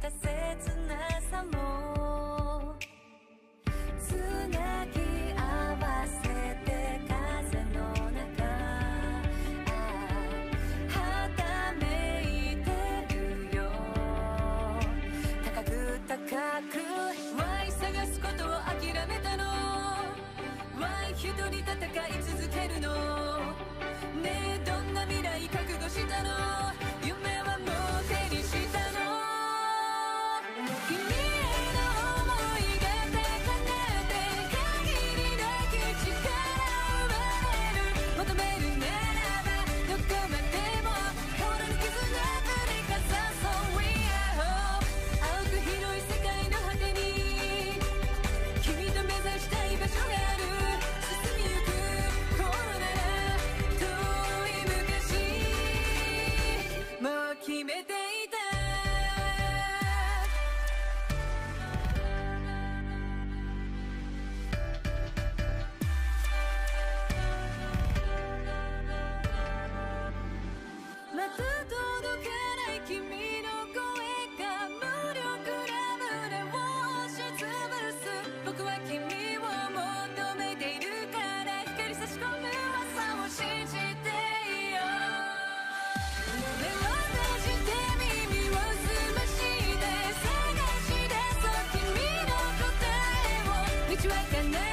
大切なさも。つなぎ合わせて風の中はためいてるよ。高く高く Y 探すことを諦めたの。Y 一人戦い which way can